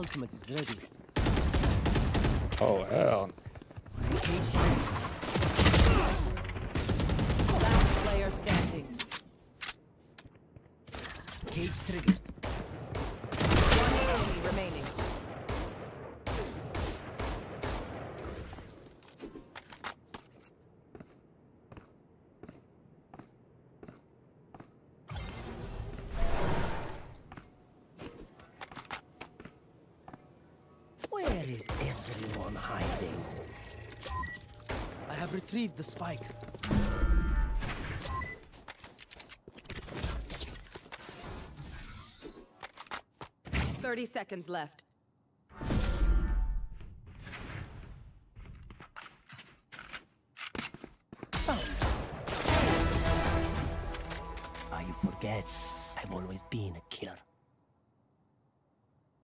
ultimate is ready. Oh hell. Last player standing. Cage triggered. Where is everyone hiding? I have retrieved the spike. Thirty seconds left. You forget. I've always been a killer.